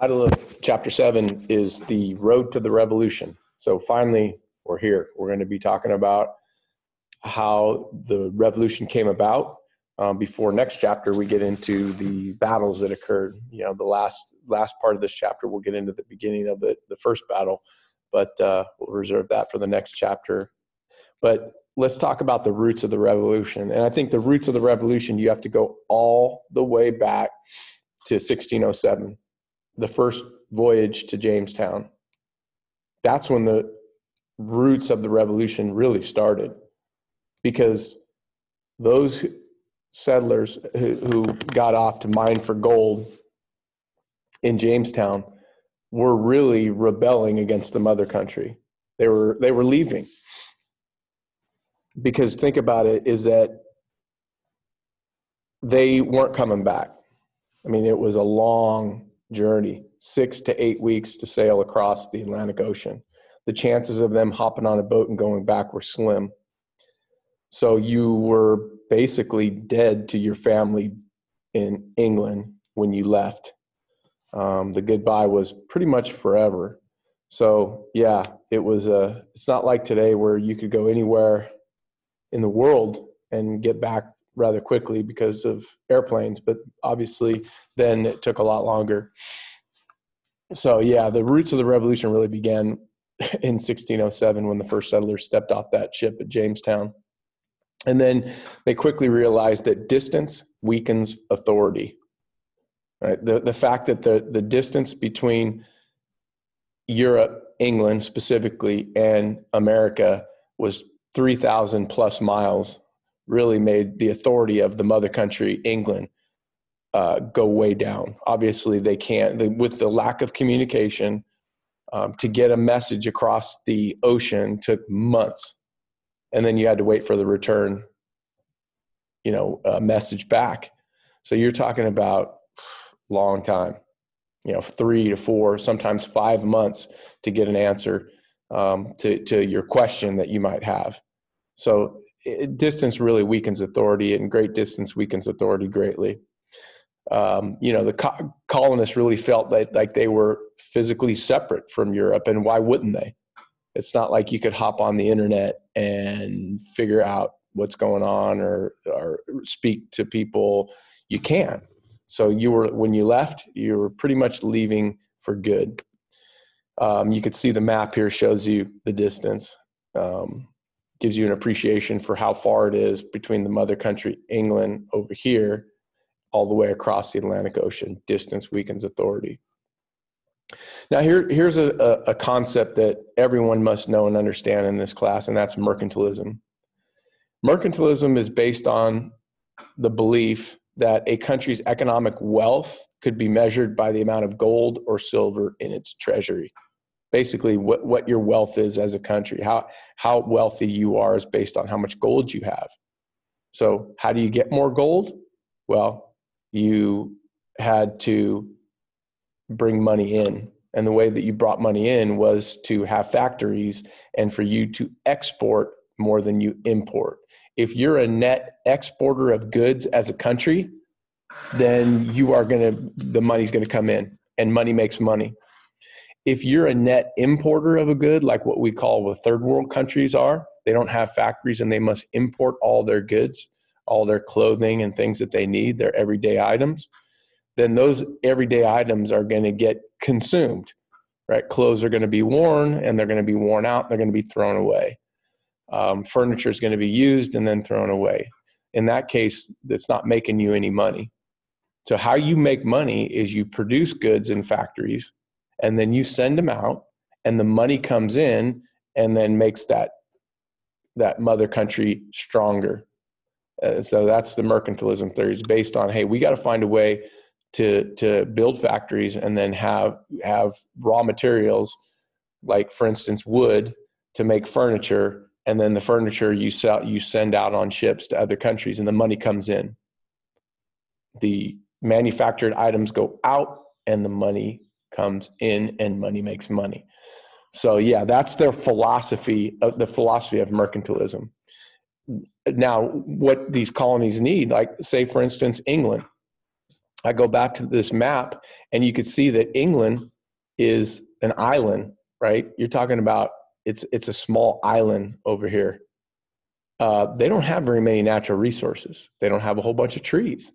Title of chapter seven is the road to the revolution. So finally, we're here. We're going to be talking about how the revolution came about. Um, before next chapter, we get into the battles that occurred. You know, the last last part of this chapter, we'll get into the beginning of the the first battle, but uh, we'll reserve that for the next chapter. But let's talk about the roots of the revolution. And I think the roots of the revolution, you have to go all the way back to 1607 the first voyage to Jamestown. That's when the roots of the revolution really started because those settlers who, got off to mine for gold in Jamestown were really rebelling against the mother country. They were they were leaving. Because think about it is that they weren't coming back. I mean, it was a long journey, six to eight weeks to sail across the Atlantic Ocean. The chances of them hopping on a boat and going back were slim. So you were basically dead to your family in England when you left. Um, the goodbye was pretty much forever. So yeah, it was a. Uh, it's not like today where you could go anywhere in the world and get back rather quickly because of airplanes, but obviously then it took a lot longer. So yeah, the roots of the revolution really began in 1607 when the first settlers stepped off that ship at Jamestown. And then they quickly realized that distance weakens authority. Right? The, the fact that the, the distance between Europe, England specifically, and America was 3,000 plus miles really made the authority of the mother country, England, uh, go way down. Obviously, they can't, they, with the lack of communication, um, to get a message across the ocean took months. And then you had to wait for the return, you know, uh, message back. So you're talking about long time, you know, three to four, sometimes five months to get an answer um, to, to your question that you might have. So it, distance really weakens authority, and great distance weakens authority greatly. Um, you know, the co- colonists really felt that like they were physically separate from Europe, and why wouldn't they? It's not like you could hop on the internet and figure out what's going on or or speak to people. You can. So you were when you left, you were pretty much leaving for good. Um, you could see the map here shows you the distance. Um, gives you an appreciation for how far it is between the mother country, England, over here, all the way across the Atlantic Ocean. Distance weakens authority. Now, here, here's a, a, concept that everyone must know and understand in this class, and that's mercantilism. Mercantilism is based on the belief that a country's economic wealth could be measured by the amount of gold or silver in its treasury basically what, what your wealth is as a country. How, how wealthy you are is based on how much gold you have. So, how do you get more gold? Well, you had to bring money in. And the way that you brought money in was to have factories and for you to export more than you import. If you're a net exporter of goods as a country, then you are going to, the money's going to come in and money makes money if you're a net importer of a good, like what we call the third world countries are, they don't have factories and they must import all their goods, all their clothing and things that they need, their everyday items, then those everyday items are going to get consumed, right? Clothes are going to be worn and they're going to be worn out, they're going to be thrown away. Um, furniture is going to be used and then thrown away. In that case, that's not making you any money. So, how you make money is you produce goods in factories and then you send them out and the money comes in and then makes that that mother country stronger. Uh, so that's the mercantilism theory is based on hey we got to find a way to to build factories and then have have raw materials like for instance wood to make furniture and then the furniture you sell you send out on ships to other countries and the money comes in. The manufactured items go out and the money comes in and money makes money. So yeah, that's their philosophy, of the philosophy of mercantilism. Now, what these colonies need, like say for instance, England. I go back to this map, and you could see that England is an island, right? You're talking about it's it's a small island over here. Uh, they don't have very many natural resources. They don't have a whole bunch of trees.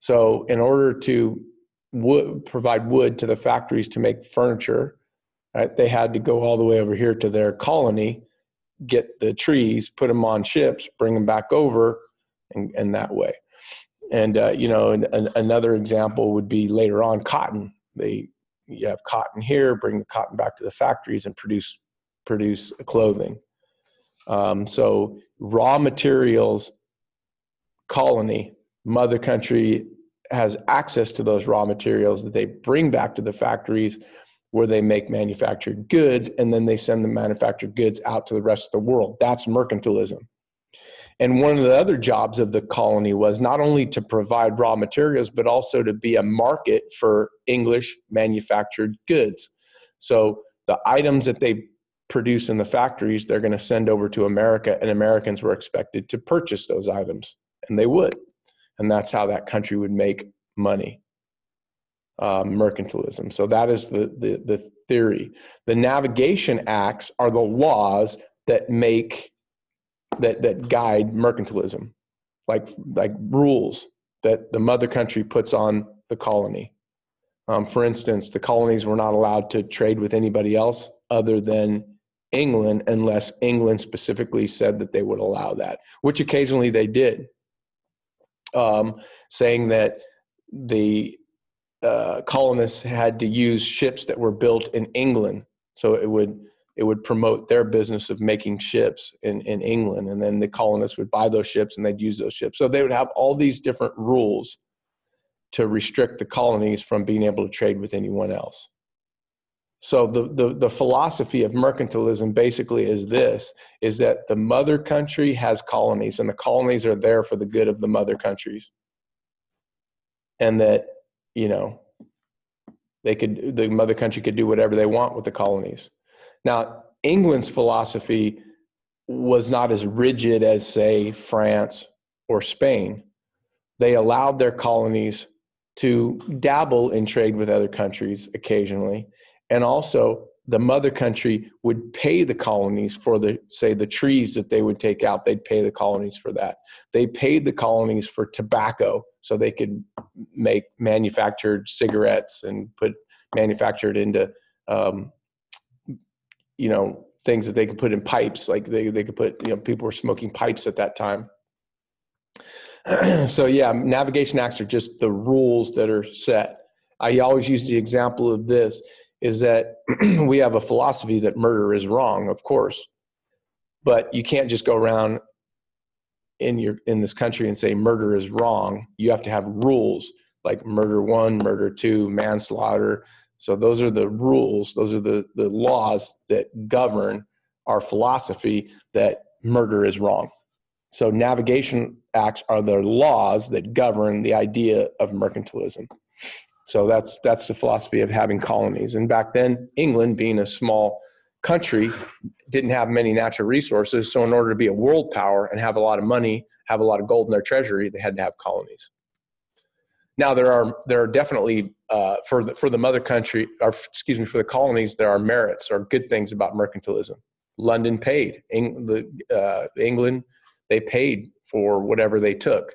So, in order to wood, provide wood to the factories to make furniture, right, they had to go all the way over here to their colony, get the trees, put them on ships, bring them back over, and, and that way. And uh, you know, an, an, another example would be later on cotton. They you have cotton here, bring the cotton back to the factories and produce produce clothing. Um, so raw materials colony, mother country has access to those raw materials that they bring back to the factories where they make manufactured goods and then they send the manufactured goods out to the rest of the world. That's mercantilism. And one of the other jobs of the colony was not only to provide raw materials, but also to be a market for English manufactured goods. So the items that they produce in the factories, they're going to send over to America, and Americans were expected to purchase those items, and they would. And that's how that country would make money. Uh, mercantilism. So that is the, the, the theory. The navigation acts are the laws that make that that guide mercantilism, like like rules that the mother country puts on the colony. Um, for instance, the colonies were not allowed to trade with anybody else other than England unless England specifically said that they would allow that, which occasionally they did, um, saying that the uh, colonists had to use ships that were built in England, so it would it would promote their business of making ships in, in England, and then the colonists would buy those ships and they'd use those ships. So they would have all these different rules to restrict the colonies from being able to trade with anyone else. So the, the, the philosophy of mercantilism basically is this, is that the mother country has colonies and the colonies are there for the good of the mother countries. And that, you know, they could, the mother country could do whatever they want with the colonies. Now, England's philosophy was not as rigid as, say, France or Spain. They allowed their colonies to dabble in trade with other countries occasionally and also the mother country would pay the colonies for the say the trees that they would take out they'd pay the colonies for that. They paid the colonies for tobacco so they could make manufactured cigarettes and put manufactured into um, you know things that they could put in pipes like they, they could put you know people were smoking pipes at that time. So yeah navigation acts are just the rules that are set. I always use the example of this is that we have a philosophy that murder is wrong, of course, but you can't just go around in your in this country and say murder is wrong. You have to have rules like murder one, murder two, manslaughter. So those are the rules, those are the, the laws that govern our philosophy that murder is wrong. So navigation acts are the laws that govern the idea of mercantilism. So that's that's the philosophy of having colonies. And back then, England, being a small country, didn't have many natural resources. So in order to be a world power and have a lot of money, have a lot of gold in their treasury, they had to have colonies. Now there are there are definitely uh, for the for the mother country, or excuse me, for the colonies, there are merits or good things about mercantilism. London paid Eng, the, uh, England, they paid for whatever they took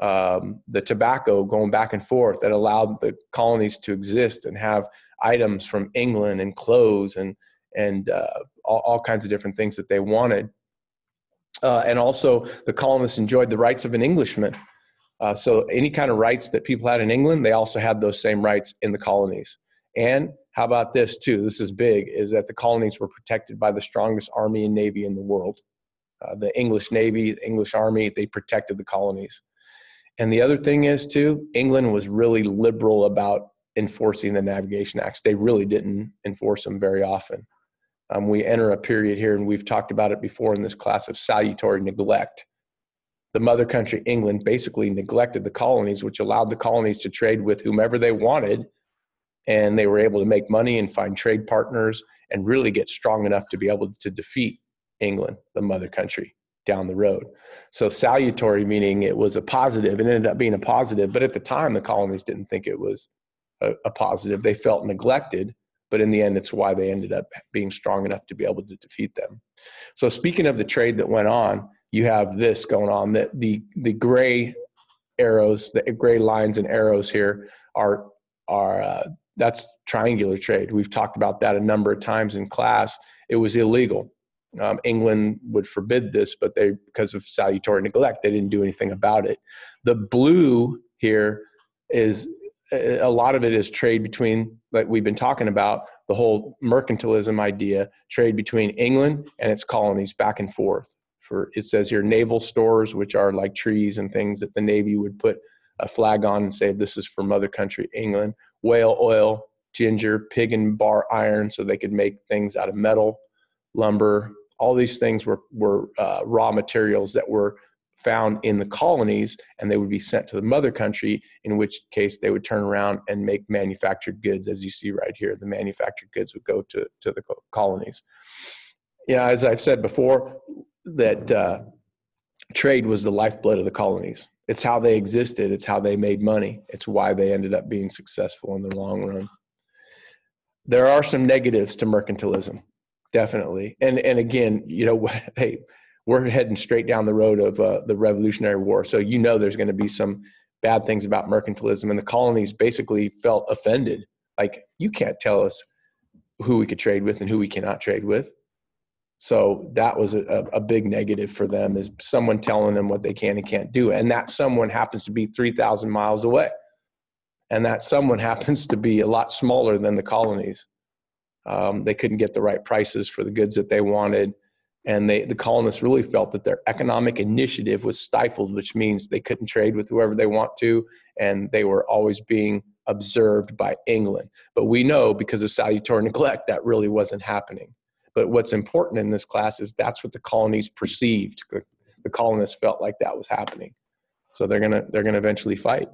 um, the tobacco going back and forth that allowed the colonies to exist and have items from England and clothes and and uh, all, all, kinds of different things that they wanted. Uh, and also, the colonists enjoyed the rights of an Englishman. Uh, so, any kind of rights that people had in England, they also had those same rights in the colonies. And how about this too? This is big: is that the colonies were protected by the strongest army and navy in the world. Uh, the English Navy, the English Army, they protected the colonies. And the other thing is, too, England was really liberal about enforcing the Navigation Acts. They really didn't enforce them very often. Um, we enter a period here, and we've talked about it before in this class of salutary neglect. The mother country, England, basically neglected the colonies, which allowed the colonies to trade with whomever they wanted. And they were able to make money and find trade partners and really get strong enough to be able to defeat England, the mother country. Down the road. So salutary meaning it was a positive. It ended up being a positive, but at the time the colonies didn't think it was a, a positive. They felt neglected, but in the end, it's why they ended up being strong enough to be able to defeat them. So speaking of the trade that went on, you have this going on that the the gray arrows, the gray lines and arrows here are are uh, that's triangular trade. We've talked about that a number of times in class. It was illegal. Um, England would forbid this, but they, because of salutary neglect, they didn't do anything about it. The blue here is a lot of it is trade between, like we've been talking about, the whole mercantilism idea, trade between England and its colonies back and forth. For it says here naval stores, which are like trees and things that the Navy would put a flag on and say this is for mother country England. Whale oil, ginger, pig and bar iron, so they could make things out of metal, lumber. All these things were were uh, raw materials that were found in the colonies and they would be sent to the mother country in which case they would turn around and make manufactured goods as you see right here. The manufactured goods would go to, to the colonies. Yeah as i've said before that uh, trade was the lifeblood of the colonies. It's how they existed. It's how they made money. It's why they ended up being successful in the long run. There are some negatives to mercantilism definitely and and again you know hey we're heading straight down the road of uh, the Revolutionary War. So you know there's going to be some bad things about mercantilism, and the colonies basically felt offended. Like you can't tell us who we could trade with and who we cannot trade with. So that was a, a big negative for them is someone telling them what they can and can't do, and that someone happens to be three thousand miles away, and that someone happens to be a lot smaller than the colonies. Um, they couldn't get the right prices for the goods that they wanted and they, the colonists really felt that their economic initiative was stifled, which means they couldn't trade with whoever they want to, and they were always being observed by England. But we know because of salutary neglect that really wasn't happening. But what's important in this class is that's what the colonies perceived. The colonists felt like that was happening, so they're gonna they're gonna eventually fight.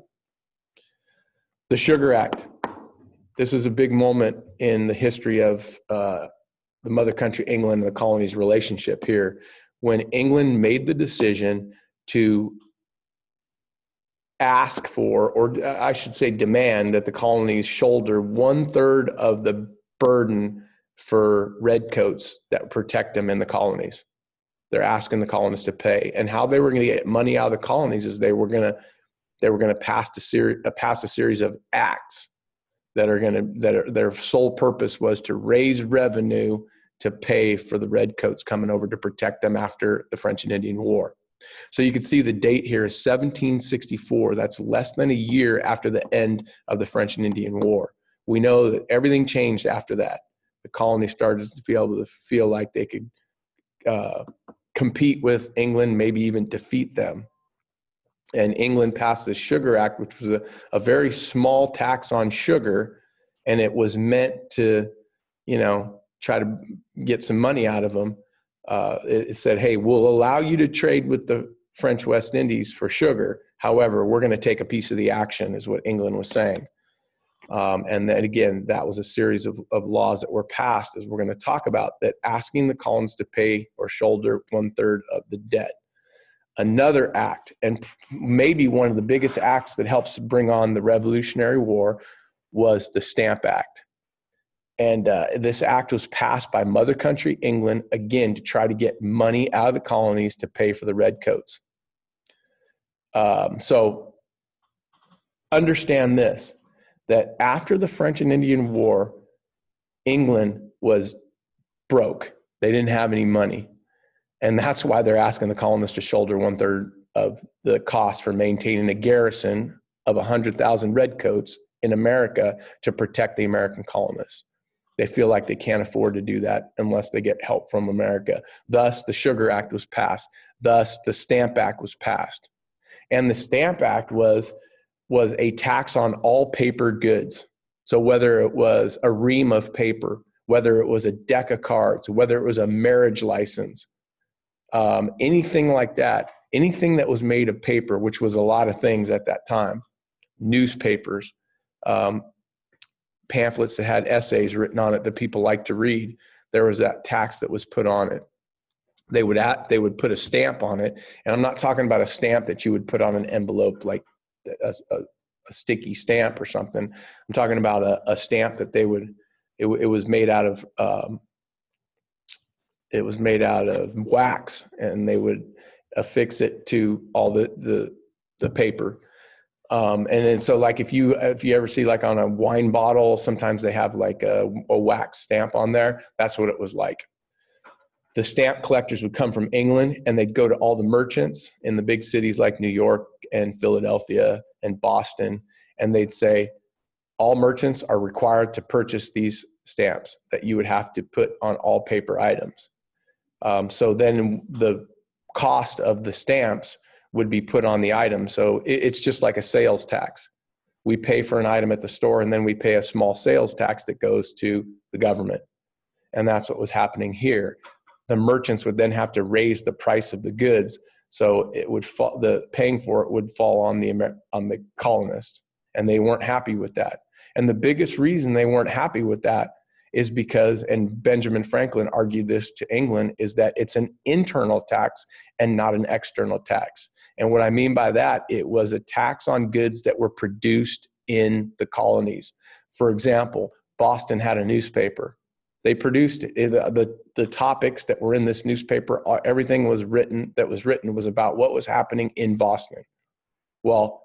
The Sugar Act. This is a big moment in the history of uh, the mother country, England, and the colonies' relationship here. When England made the decision to ask for, or I should say, demand that the colonies shoulder one third of the burden for redcoats that protect them in the colonies. They're asking the colonists to pay, and how they were going to get money out of the colonies is they were going to they were going to pass a series pass a series of acts that are going to that are, their sole purpose was to raise revenue to pay for the redcoats coming over to protect them after the French and Indian War. So you can see the date here is 1764. That's less than a year after the end of the French and Indian War. We know that everything changed after that. The colony started to be able to feel like they could uh, compete with England, maybe even defeat them and England passed the Sugar Act, which was a, a very small tax on sugar, and it was meant to, you know, try to get some money out of them. Uh, it, it said, "Hey, we'll allow you to trade with the French West Indies for sugar. However, we're going to take a piece of the action," is what England was saying. Um, and then again, that was a series of, of laws that were passed, as we're going to talk about, that asking the colonies to pay or shoulder one third of the debt another act, and maybe one of the biggest acts that helps bring on the Revolutionary War, was the Stamp Act. And uh, this act was passed by Mother Country England, again, to try to get money out of the colonies to pay for the redcoats. Um, so understand this that after the French and Indian War, England was broke. They didn't have any money. And that's why they're asking the colonists to shoulder one third of the cost for maintaining a garrison of 100,000 redcoats in America to protect the American colonists. They feel like they can't afford to do that unless they get help from America. Thus, the Sugar Act was passed. Thus, the Stamp Act was passed. And the Stamp Act was, was a tax on all paper goods. So, whether it was a ream of paper, whether it was a deck of cards, whether it was a marriage license, um, anything like that, anything that was made of paper, which was a lot of things at that time, newspapers, um, pamphlets that had essays written on it that people like to read, there was that tax that was put on it. they would at, they would put a stamp on it, and I'm not talking about a stamp that you would put on an envelope like a, a, a sticky stamp or something. I'm talking about a, a stamp that they would. It, it was made out of. Um, it was made out of wax, and they would affix it to all the the the paper. Um, and then so like if you if you ever see like on a wine bottle, sometimes they have like a, a wax stamp on there. That's what it was like the stamp collectors would come from England and they'd go to all the merchants in the big cities like New York and Philadelphia and Boston, and they'd say, all merchants are required to purchase these stamps that you would have to put on all paper items. Um, so then the cost of the stamps would be put on the item. So it, it's just like a sales tax. We pay for an item at the store and then we pay a small sales tax that goes to the government. And that's what was happening here the merchants would then have to raise the price of the goods so it would fall the paying for it would fall on the on the colonists and they weren't happy with that and the biggest reason they weren't happy with that is because and benjamin franklin argued this to england is that it's an internal tax and not an external tax and what i mean by that it was a tax on goods that were produced in the colonies for example boston had a newspaper they produced it. The, the, the topics that were in this newspaper, uh, everything was written that was written was about what was happening in Boston. Well,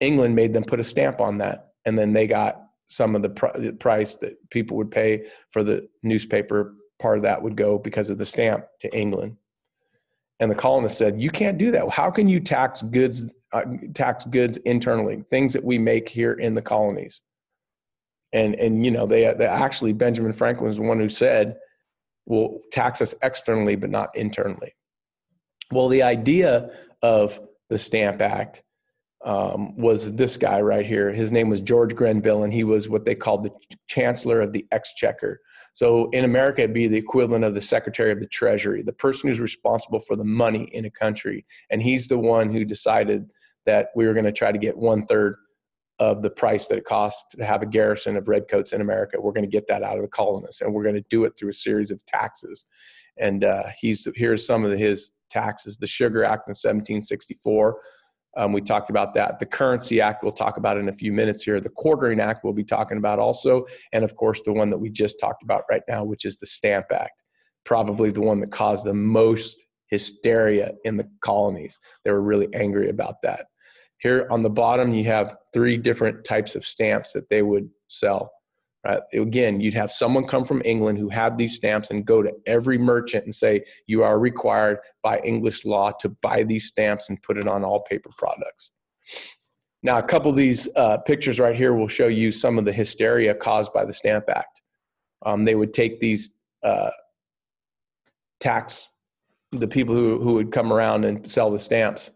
England made them put a stamp on that, and then they got some of the, pr- price that people would pay for the newspaper. Part of that would go because of the stamp to England. And the colonists said, "You can't do that. How can you tax goods, uh, tax goods internally, things that we make here in the colonies?" and and you know they, they actually benjamin franklin is the one who said will tax us externally but not internally well the idea of the stamp act um, was this guy right here his name was george grenville and he was what they called the chancellor of the exchequer so in america it'd be the equivalent of the secretary of the treasury the person who's responsible for the money in a country and he's the one who decided that we were going to try to get one third of the price that it costs to have a garrison of redcoats in America. We're going to get that out of the colonists, and we're going to do it through a series of taxes. And uh, he's here's some of his taxes: the Sugar Act in 1764. Um, we talked about that. The Currency Act we'll talk about in a few minutes here. The Quartering Act we'll be talking about also, and of course the one that we just talked about right now, which is the Stamp Act, probably the one that caused the most hysteria in the colonies. They were really angry about that. Here on the bottom, you have three different types of stamps that they would sell. Again, you'd have someone come from England who had these stamps and go to every merchant and say, You are required by English law to buy these stamps and put it on all paper products. Now, a couple of these uh, pictures right here will show you some of the hysteria caused by the Stamp Act. Um, they would take these uh, tax, the people who, who would come around and sell the stamps,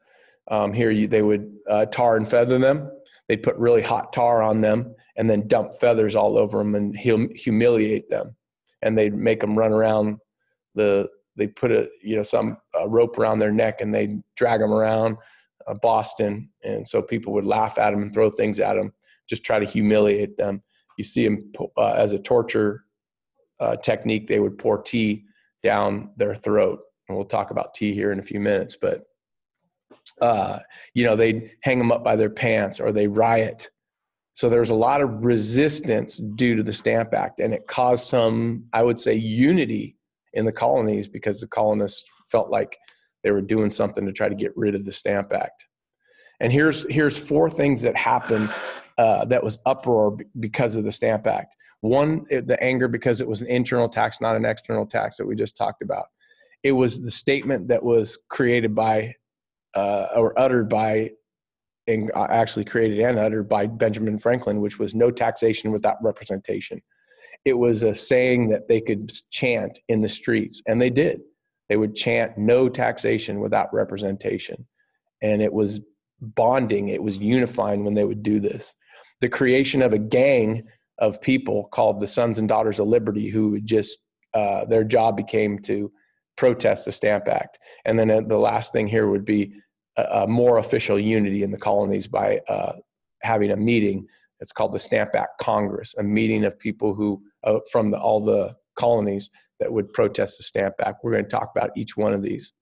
um, here, you, they would uh, tar and feather them. They'd put really hot tar on them and then dump feathers all over them and hum- humiliate them. And they'd make them run around the. They put a you know some rope around their neck and they drag them around uh, Boston, and so people would laugh at them and throw things at them, just try to humiliate them. You see them uh, as a torture uh, technique. They would pour tea down their throat, and we'll talk about tea here in a few minutes, but uh, you know, they'd hang them up by their pants or they riot. So there was a lot of resistance due to the Stamp Act, and it caused some, I would say, unity in the colonies because the colonists felt like they were doing something to try to get rid of the Stamp Act. And here's here's four things that happened uh, that was uproar because of the Stamp Act. One, the anger because it was an internal tax, not an external tax that we just talked about. It was the statement that was created by uh, or uttered by and uh, actually created and uttered by Benjamin Franklin, which was no taxation without representation. It was a saying that they could chant in the streets, and they did. They would chant no taxation without representation. And it was bonding, it was unifying when they would do this. The creation of a gang of people called the Sons and Daughters of Liberty, who just, uh, their job became to protest the Stamp Act. And then uh, the last thing here would be a, a more official unity in the colonies by uh, having a meeting. It's called the Stamp Act Congress, a meeting of people who uh, from the, all the colonies that would protest the Stamp Act. We're going to talk about each one of these.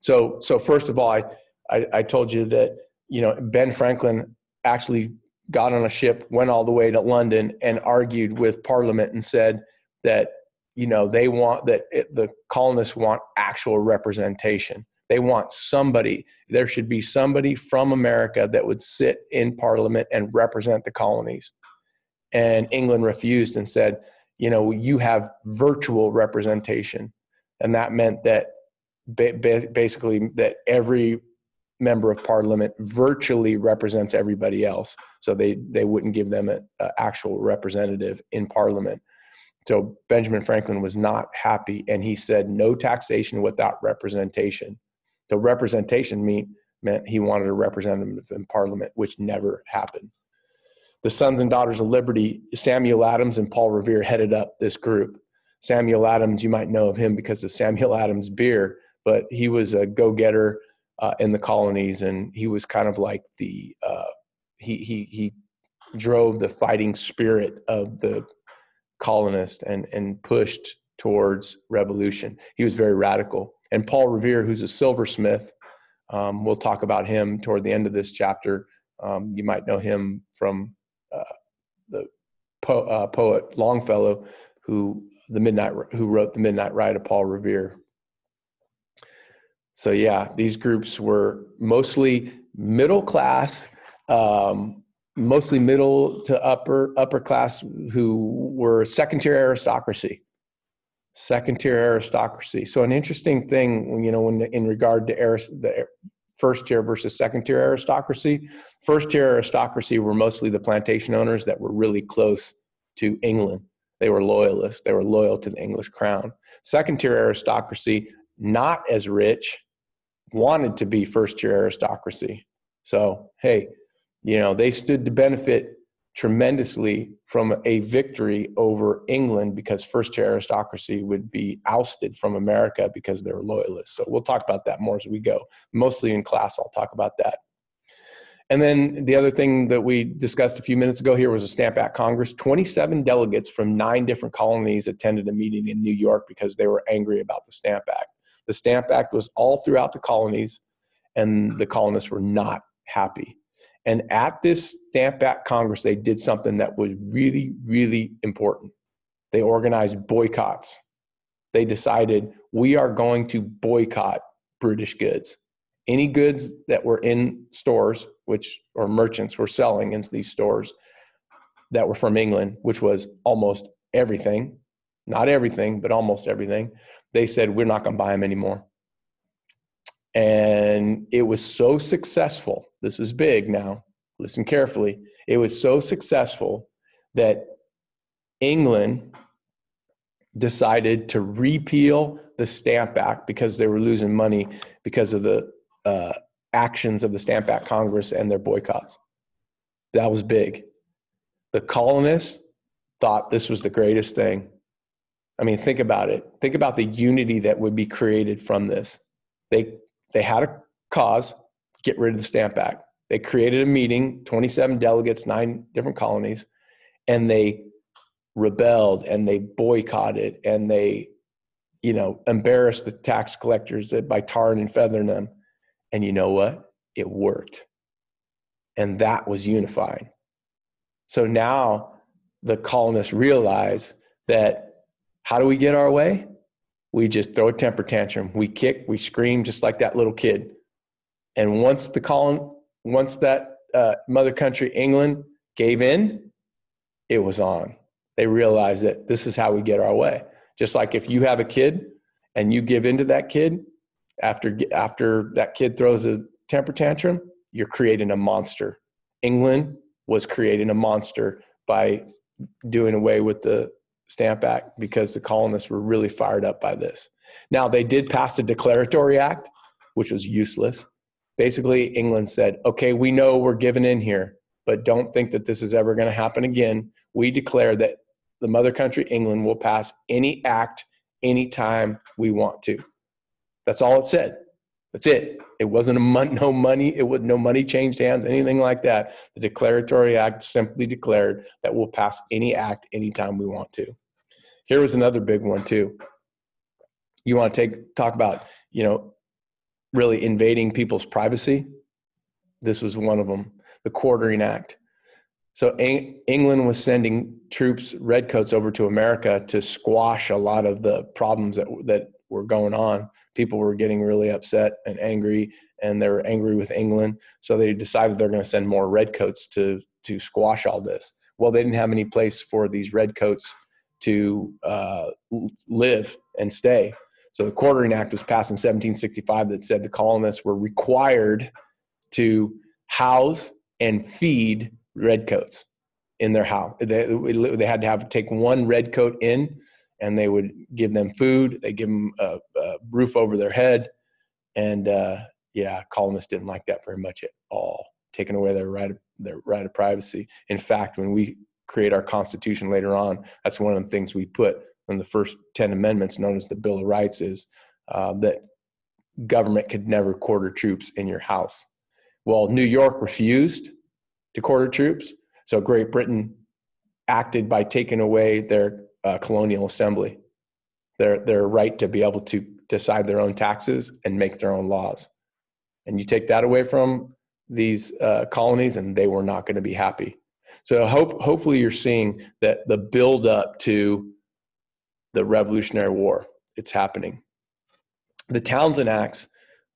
So, so first of all, I, I, I told you that you know Ben Franklin actually got on a ship, went all the way to London, and argued with Parliament and said that you know they want that it, the colonists want actual representation. They want somebody. There should be somebody from America that would sit in Parliament and represent the colonies. And England refused and said, you know, you have virtual representation, and that meant that basically that every member of parliament virtually represents everybody else so they they wouldn't give them an actual representative in parliament so benjamin franklin was not happy and he said no taxation without representation the representation mean, meant he wanted a representative in parliament which never happened the sons and daughters of liberty samuel adams and paul revere headed up this group samuel adams you might know of him because of samuel adams beer but he was a go-getter uh, in the colonies, and he was kind of like the uh, he he he drove the fighting spirit of the colonist and and pushed towards revolution. He was very radical. And Paul Revere, who's a silversmith, um, we'll talk about him toward the end of this chapter. Um, you might know him from uh, the po- uh, poet Longfellow, who the midnight who wrote the Midnight Ride of Paul Revere so yeah, these groups were mostly middle class, um, mostly middle to upper upper class who were second tier aristocracy. Second tier aristocracy. So an interesting thing, you know, when in regard to the first tier versus second tier aristocracy, first tier aristocracy were mostly the plantation owners that were really close to England. They were loyalists. They were loyal to the English crown. Second tier aristocracy, not as rich, wanted to be first tier aristocracy. So, hey, you know, they stood to benefit tremendously from a victory over England because first aristocracy would be ousted from America because they were loyalists. So we'll talk about that more as we go. Mostly in class, I'll talk about that. And then the other thing that we discussed a few minutes ago here was a Stamp Act Congress. 27 delegates from nine different colonies attended a meeting in New York because they were angry about the Stamp Act. The Stamp Act was all throughout the colonies, and the colonists were not happy. And at this Stamp Act Congress, they did something that was really, really important. They organized boycotts. They decided we are going to boycott British goods. Any goods that were in stores, which or merchants were selling into these stores that were from England, which was almost everything, not everything, but almost everything, they said, we're not going to buy them anymore. And it was so successful. This is big now. Listen carefully. It was so successful that England decided to repeal the Stamp Act because they were losing money because of the uh, actions of the Stamp Act Congress and their boycotts. That was big. The colonists thought this was the greatest thing. I mean, think about it. Think about the unity that would be created from this. They they had a cause, get rid of the Stamp Act. They created a meeting, 27 delegates, nine different colonies, and they rebelled and they boycotted and they, you know, embarrassed the tax collectors by tarring and feathering them. And you know what? It worked. And that was unifying. So now the colonists realize that how do we get our way? We just throw a temper tantrum. We kick, we scream just like that little kid. And once the colon, once that uh, mother country, England, gave in, it was on. They realized that this is how we get our way. Just like if you have a kid and you give in to that kid, after after that kid throws a temper tantrum, you're creating a monster. England was creating a monster by doing away with the Stamp Act because the colonists were really fired up by this. Now, they did pass a declaratory act, which was useless. Basically, England said, okay, we know we're giving in here, but don't think that this is ever going to happen again. We declare that the mother country, England, will pass any act anytime we want to. That's all it said. That's it. It wasn't a mon- no money. It was no money changed hands, anything like that. The Declaratory Act simply declared that we'll pass any act anytime we want to. Here was another big one too. You want to take talk about you know really invading people's privacy. This was one of them. The Quartering Act. So Eng- England was sending troops, redcoats, over to America to squash a lot of the problems that that were going on. People were getting really upset and angry, and they were angry with England. So they decided they're going to send more redcoats to to squash all this. Well, they didn't have any place for these redcoats to uh, live and stay. So the Quartering Act was passed in 1765 that said the colonists were required to house and feed redcoats in their house. They, they had to have take one redcoat in, and they would give them food. They give them a, a roof over their head, and uh, yeah, colonists didn't like that very much at all. Taking away their right their right of privacy. In fact, when we create our constitution later on, that's one of the things we put in the first ten amendments, known as the Bill of Rights, is uh, that government could never quarter troops in your house. Well, New York refused to quarter troops, so Great Britain acted by taking away their uh, colonial assembly, their their right to be able to decide their own taxes and make their own laws and you take that away from these uh, colonies and they were not going to be happy so hope hopefully you're seeing that the build up to the revolutionary war. It's happening. The Townshend acts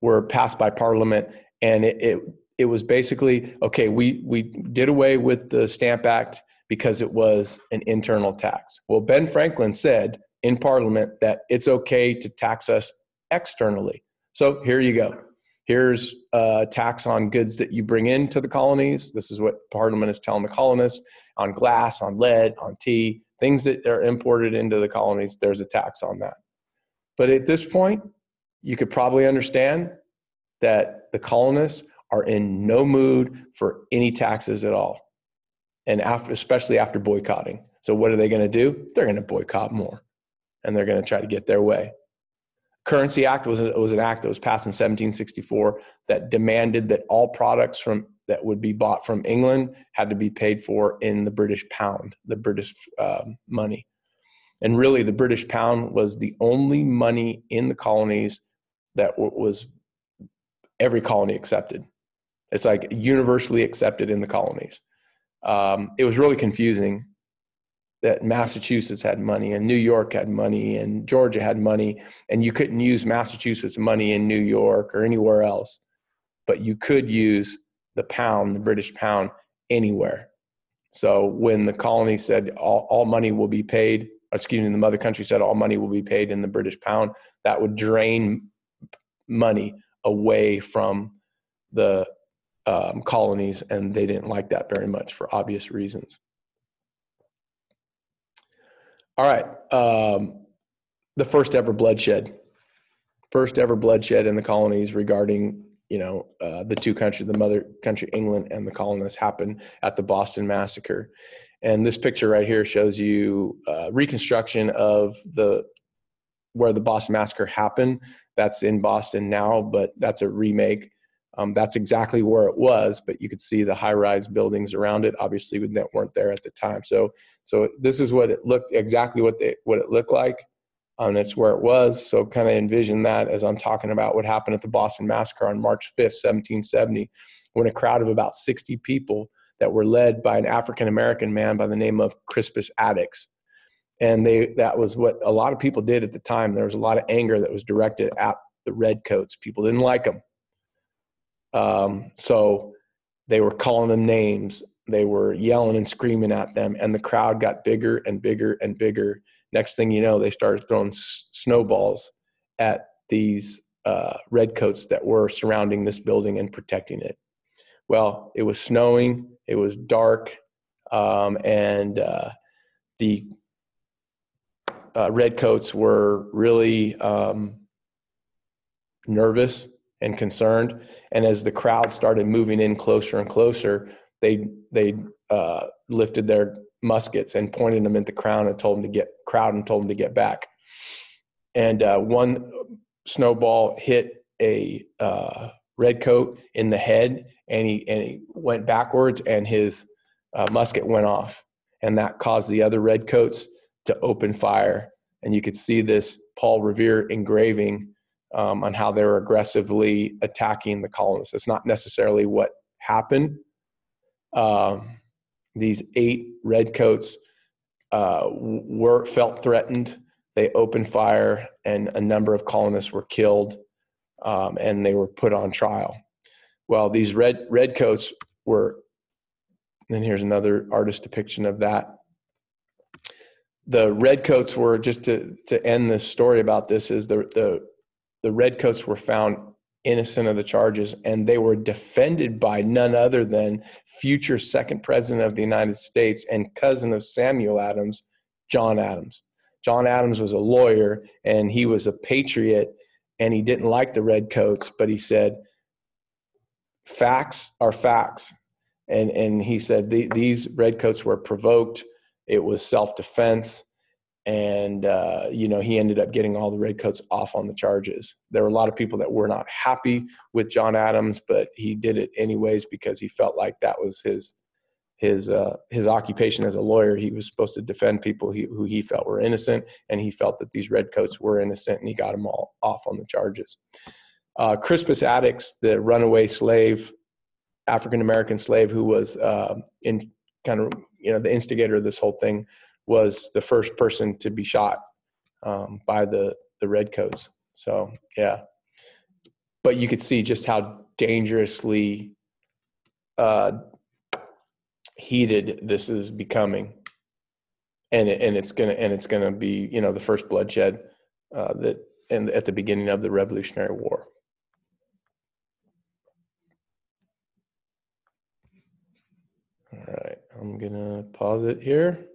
were passed by parliament and it, it it was basically okay we we did away with the stamp act because it was an internal tax. Well ben franklin said in parliament that it's okay to tax us externally. So here you go. Here's a tax on goods that you bring into the colonies. This is what Parliament is telling the colonists on glass, on lead, on tea, things that are imported into the colonies. There's a tax on that. But at this point, you could probably understand that the colonists are in no mood for any taxes at all, and after, especially after boycotting. So what are they going to do? They're going to boycott more, and they're going to try to get their way. Currency Act was, was an act that was passed in 1764 that demanded that all products from that would be bought from England had to be paid for in the British pound, the British uh, money. And really, the British pound was the only money in the colonies that w- was every colony accepted. It's like universally accepted in the colonies. Um, it was really confusing that Massachusetts had money and New York had money and Georgia had money, and you couldn't use Massachusetts money in New York or anywhere else, but you could use the pound, the British pound, anywhere. So when the colony said all, all money will be paid, excuse me, the mother country said all money will be paid in the British pound, that would drain money away from the um, colonies, and they didn't like that very much for obvious reasons. All right. Um, the first ever bloodshed. First ever bloodshed in the colonies regarding, you know, uh, the two countries, the mother country, England, and the colonists happened at the Boston Massacre. And this picture right here shows you uh, reconstruction of the where the Boston Massacre happened. That's in Boston now, but that's a remake um, that's exactly where it was, but you could see the high-rise buildings around it. Obviously, that weren't there at the time. So, so this is what it looked exactly what they what it looked like, um, it's where it was. So, kind of envision that as I'm talking about what happened at the Boston Massacre on March 5th, 1770, when a crowd of about 60 people that were led by an African American man by the name of Crispus Attucks, and they that was what a lot of people did at the time. There was a lot of anger that was directed at the redcoats. People didn't like them um, so they were calling them names. They were yelling and screaming at them, and the crowd got bigger and bigger and bigger. Next thing you know, they started throwing s- snowballs at these uh, redcoats that were surrounding this building and protecting it. Well, it was snowing, it was dark, um, and uh, the uh, redcoats were really um, nervous and concerned. And as the crowd started moving in closer and closer, they they uh, lifted their muskets and pointed them at the crowd and told them to get crowd and told them to get back. And uh, one snowball hit a uh, redcoat in the head, and he and he went backwards, and his uh, musket went off, and that caused the other redcoats to open fire. And you could see this Paul Revere engraving um, on how they were aggressively attacking the colonists. It's not necessarily what happened. Um, these eight redcoats uh, were felt threatened. They opened fire, and a number of colonists were killed, um, and they were put on trial. Well, these red redcoats were. And here's another artist depiction of that. The redcoats were just to to end this story about this is the the the redcoats were found innocent of the charges and they were defended by none other than future second president of the United States and cousin of Samuel Adams, John Adams. John Adams was a lawyer and he was a patriot and he didn't like the redcoats, but he said, facts are facts. And, and he said, these redcoats were provoked. It was self-defense and uh, you know he ended up getting all the redcoats off on the charges. There were a lot of people that were not happy with john adams but he did it anyways because he felt like that was his his uh, his occupation as a lawyer. He was supposed to defend people he, who he felt were innocent and he felt that these redcoats were innocent and he got them all off on the charges. Uh, crispus attucks the runaway slave african american slave who was uh, in kind of you know the instigator of this whole thing was the first person to be shot um, by the the redcoats. So yeah, but you could see just how dangerously uh, heated this is becoming, and it, and it's gonna and it's gonna be you know the first bloodshed uh, that and at the beginning of the Revolutionary War. All right, I'm gonna pause it here.